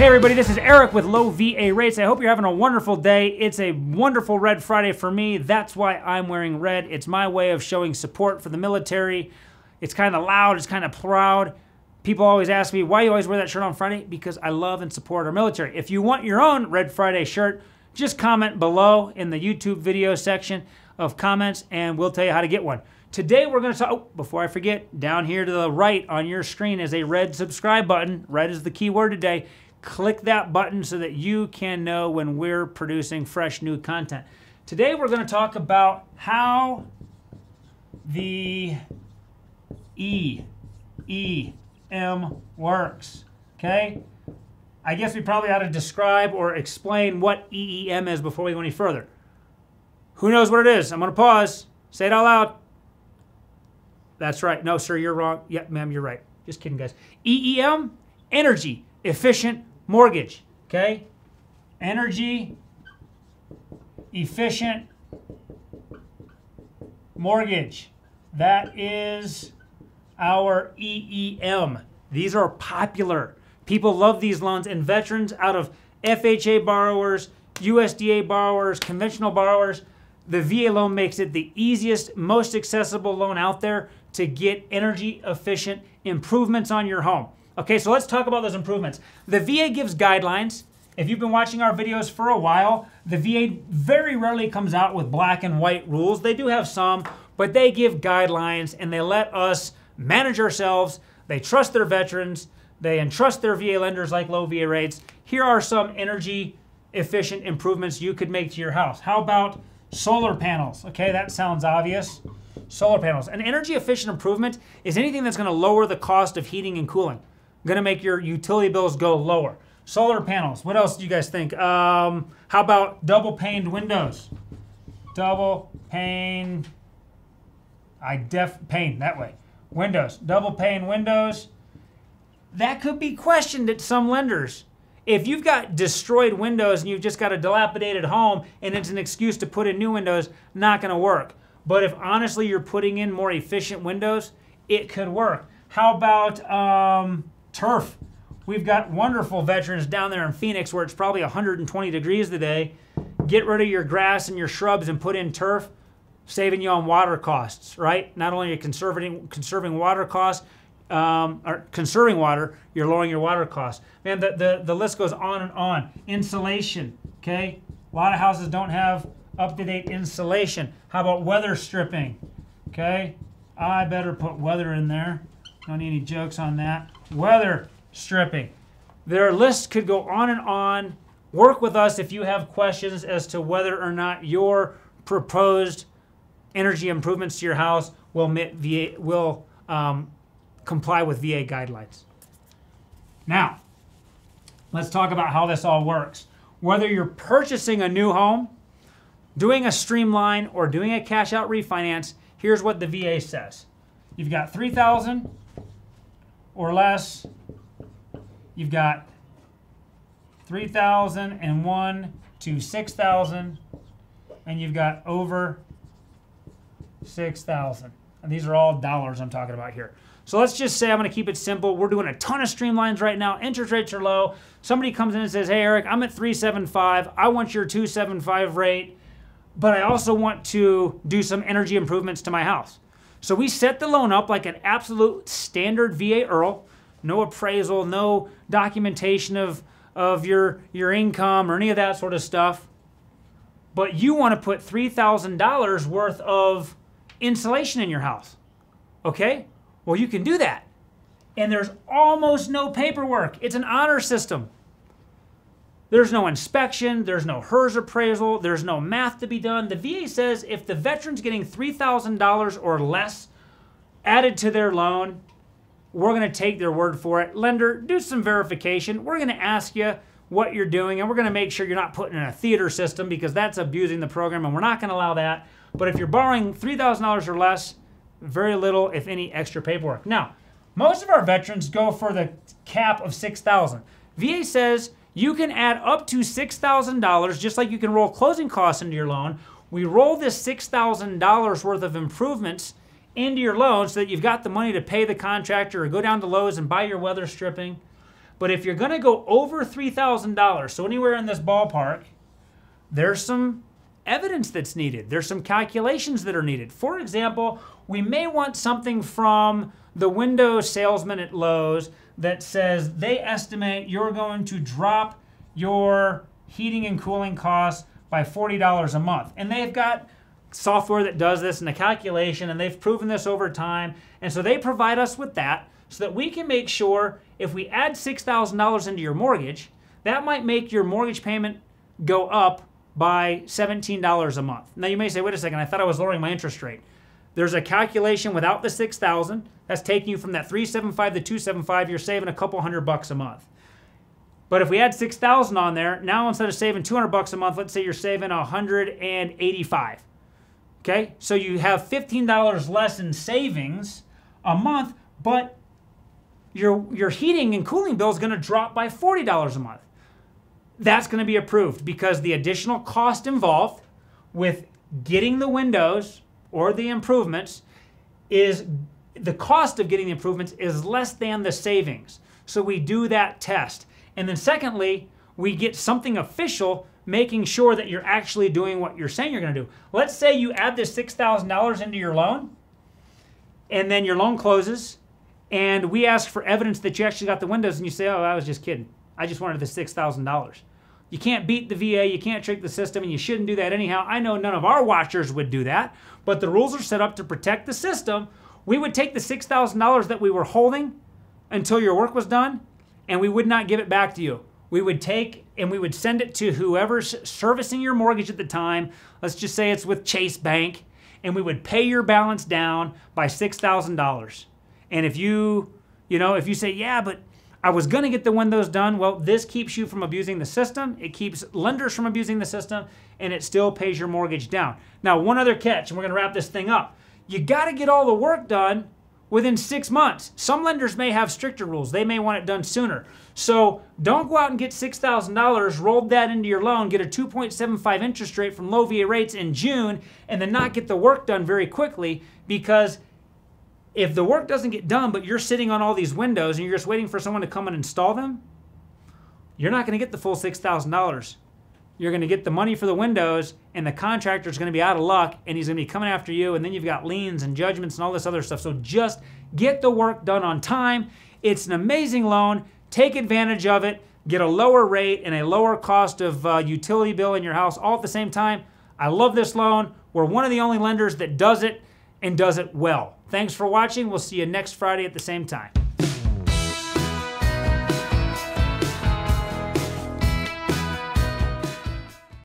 Hey everybody, this is Eric with Low VA Rates. I hope you're having a wonderful day. It's a wonderful Red Friday for me. That's why I'm wearing red. It's my way of showing support for the military. It's kind of loud, it's kind of proud. People always ask me, why you always wear that shirt on Friday? Because I love and support our military. If you want your own Red Friday shirt, just comment below in the YouTube video section of comments and we'll tell you how to get one. Today we're going to talk, oh, before I forget, down here to the right on your screen is a red subscribe button. Red is the key word today. Click that button so that you can know when we're producing fresh new content. Today we're going to talk about how the E, E, M works. Okay? I guess we probably ought to describe or explain what EEM is before we go any further. Who knows what it is? I'm going to pause. Say it out loud. That's right. No, sir, you're wrong. Yep, yeah, ma'am, you're right. Just kidding, guys. EEM, energy efficient mortgage. Okay? Energy efficient mortgage. That is our EEM. These are popular. People love these loans, and veterans out of FHA borrowers, USDA borrowers, conventional borrowers, the VA loan makes it the easiest, most accessible loan out there to get energy efficient improvements on your home. Okay, so let's talk about those improvements. The VA gives guidelines. If you've been watching our videos for a while, the VA very rarely comes out with black and white rules. They do have some, but they give guidelines and they let us manage ourselves. They trust their veterans. They entrust their VA lenders like low VA rates. Here are some energy efficient improvements you could make to your house. How about solar panels? Okay, that sounds obvious. Solar panels. An energy efficient improvement is anything that's going to lower the cost of heating and cooling going to make your utility bills go lower. Solar panels. What else do you guys think? Um, how about double paned windows? Double pane. I def pane that way. Windows. Double pane windows. That could be questioned at some lenders. If you've got destroyed windows and you've just got a dilapidated home and it's an excuse to put in new windows, not going to work. But if honestly you're putting in more efficient windows, it could work. How about um, turf. We've got wonderful veterans down there in Phoenix where it's probably 120 degrees today. Get rid of your grass and your shrubs and put in turf, saving you on water costs, right? Not only are you conserving, conserving water costs, um, or conserving water, you're lowering your water costs. Man, the, the, the list goes on and on. Insulation, okay? A lot of houses don't have up-to-date insulation. How about weather stripping? Okay, I better put weather in there. Don't need any jokes on that weather stripping. Their list could go on and on. Work with us if you have questions as to whether or not your proposed energy improvements to your house will, VA, will um, comply with VA guidelines. Now, let's talk about how this all works. Whether you're purchasing a new home, doing a streamline, or doing a cash out refinance, here's what the VA says. You've got 3000 or less, you've got 3,001 to 6,000, and you've got over 6,000. And these are all dollars I'm talking about here. So let's just say I'm going to keep it simple. We're doing a ton of streamlines right now. Interest rates are low. Somebody comes in and says, hey, Eric, I'm at 375. I want your 275 rate, but I also want to do some energy improvements to my house. So we set the loan up like an absolute standard VA IRRRL, no appraisal, no documentation of, of your, your income or any of that sort of stuff. But you want to put $3,000 worth of insulation in your house. Okay? Well, you can do that. And there's almost no paperwork. It's an honor system. There's no inspection, there's no HERS appraisal, there's no math to be done. The VA says if the veteran's getting $3,000 or less added to their loan, we're going to take their word for it. Lender, do some verification. We're going to ask you what you're doing, and we're going to make sure you're not putting in a theater system because that's abusing the program, and we're not going to allow that. But if you're borrowing $3,000 or less, very little, if any, extra paperwork. Now, most of our veterans go for the cap of 6000 VA says you can add up to $6,000, just like you can roll closing costs into your loan. We roll this $6,000 worth of improvements into your loan so that you've got the money to pay the contractor or go down to Lowe's and buy your weather stripping, But if you're going to go over $3,000, so anywhere in this ballpark, there's some evidence that's needed. There's some calculations that are needed. For example, we may want something from the window salesman at Lowe's that says they estimate you're going to drop your heating and cooling costs by $40 a month. And they've got software that does this and a calculation, and they've proven this over time. And so they provide us with that so that we can make sure if we add $6,000 into your mortgage, that might make your mortgage payment go up by $17 a month. Now you may say, wait a second, I thought I was lowering my interest rate. There's a calculation without the 6,000. That's taking you from that 375 to 275. You're saving a couple hundred bucks a month. But if we add 6,000 on there, now instead of saving 200 bucks a month, let's say you're saving 185. Okay? So you have $15 less in savings a month, but your your heating and cooling bill is going to drop by $40 a month. That's going to be approved because the additional cost involved with getting the windows or the improvements is the cost of getting the improvements is less than the savings. So we do that test. And then, secondly, we get something official making sure that you're actually doing what you're saying you're going to do. Let's say you add this $6,000 into your loan, and then your loan closes, and we ask for evidence that you actually got the windows, and you say, Oh, I was just kidding. I just wanted the $6,000. You can't beat the VA, you can't trick the system, and you shouldn't do that anyhow. I know none of our watchers would do that, but the rules are set up to protect the system. We would take the $6,000 that we were holding until your work was done and we would not give it back to you. We would take and we would send it to whoever's servicing your mortgage at the time. Let's just say it's with Chase Bank, and we would pay your balance down by $6,000. And if you, you know, if you say, yeah, but I was going to get the windows done, well, this keeps you from abusing the system. It keeps lenders from abusing the system, and it still pays your mortgage down. Now, one other catch, and we're going to wrap this thing up. You got to get all the work done within six months. Some lenders may have stricter rules. They may want it done sooner. So don't go out and get $6,000, roll that into your loan, get a 2.75 interest rate from low VA rates in June, and then not get the work done very quickly because if the work doesn't get done, but you're sitting on all these windows and you're just waiting for someone to come and install them, you're not going to get the full $6,000 you're going to get the money for the windows, and the contractor's going to be out of luck, and he's going to be coming after you, and then you've got liens and judgments and all this other stuff. So just get the work done on time. It's an amazing loan. Take advantage of it. Get a lower rate and a lower cost of uh, utility bill in your house all at the same time. I love this loan. We're one of the only lenders that does it and does it well. Thanks for watching. We'll see you next Friday at the same time.